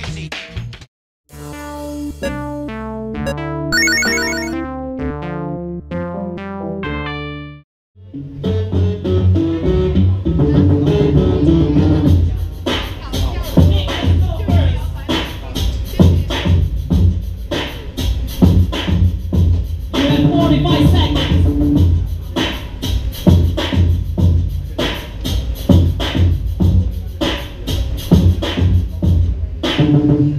crazy. Five,